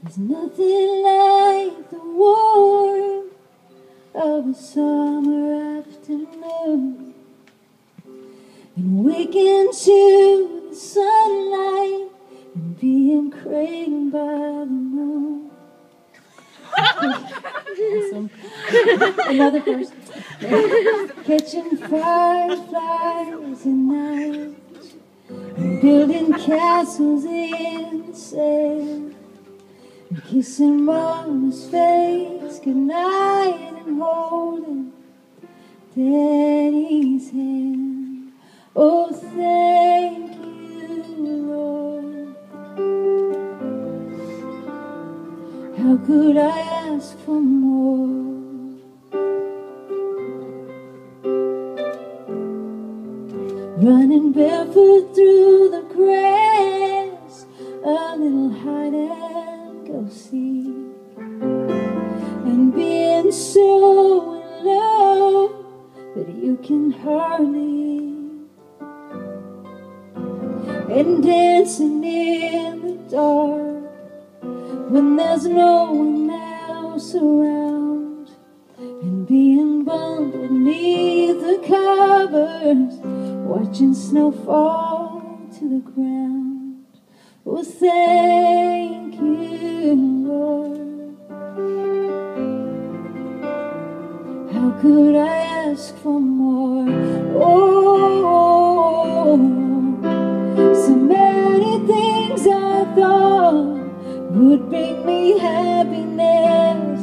There's nothing like the warmth of a summer afternoon and waking to the sunlight and being cradled by the moon. awesome. Another verse. Catching fireflies at night and building castles in the sand and kissing mama's face goodnight and holding daddy's hand. Oh, thank you, Lord. How could I ask for more? Running barefoot through the grass, a little hide go seek, and being so in love that you can hardly, and dancing in the dark when there's no one else around, and being bundled beneath the covers watching snow fall to the ground. Oh, thank you, Lord. How could I ask for more? Oh, so many things I thought would bring me happiness.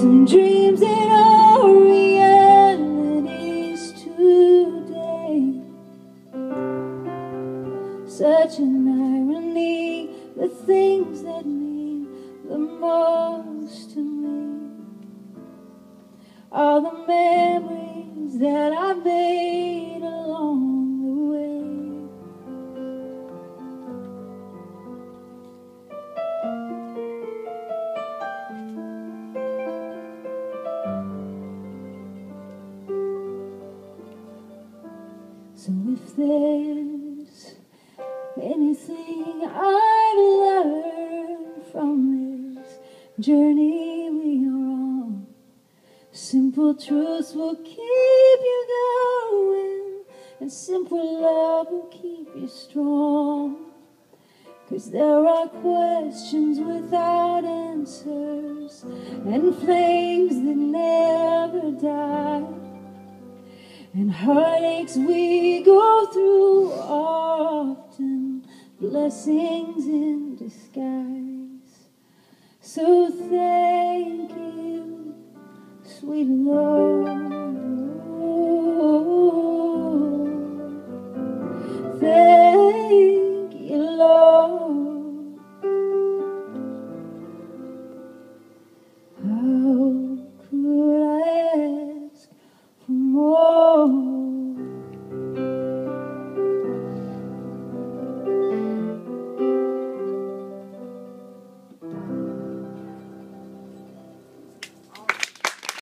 Some dreams that are realities today. Such an are the memories that I've made along the way. So if there's anything I've learned from this journey simple truths will keep you going, and simple love will keep you strong. Cause there are questions without answers, and flames that never die. And heartaches we go through often blessings in disguise. So sweet love.